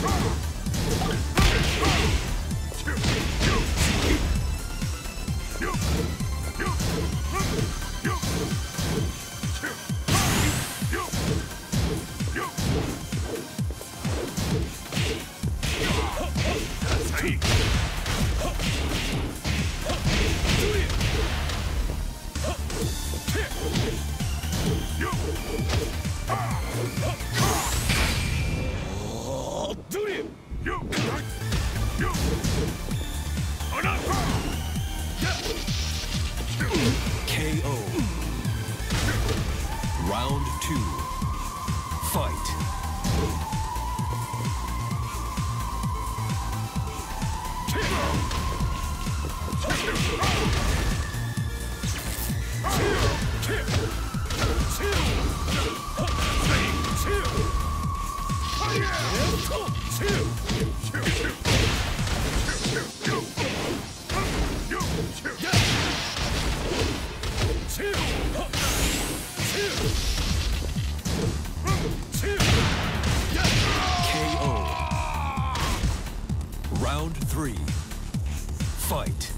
Huh! KO. Round two. Fight. KO. Three. Fight.